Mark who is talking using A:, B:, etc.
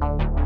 A: Bye.